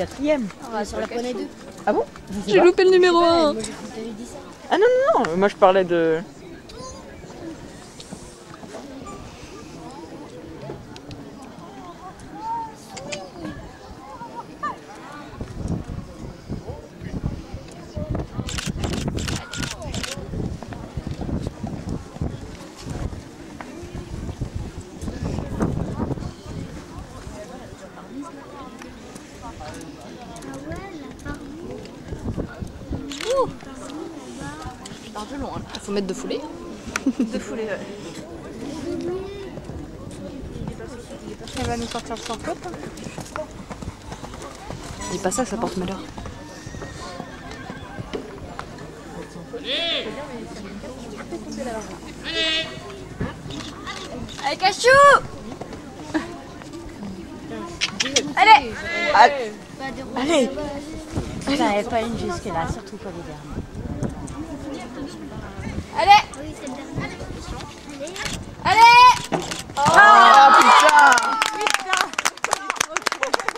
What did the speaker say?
quatrième. sur la poney 2. Ah bon? J'ai loupé le numéro 1 Moi, je t'avais dit ça. Ah non, non, non, moi je parlais de. C'est un peu long, hein. Faut mettre de foulée. De foulée, ouais. Elle va nous sortir sans faute. Dis pas ça, ça porte malheur. Allez, cachou Allez Allez. Pas de rouge. Allez avais pas une jusque-là, surtout pas les derniers. Allez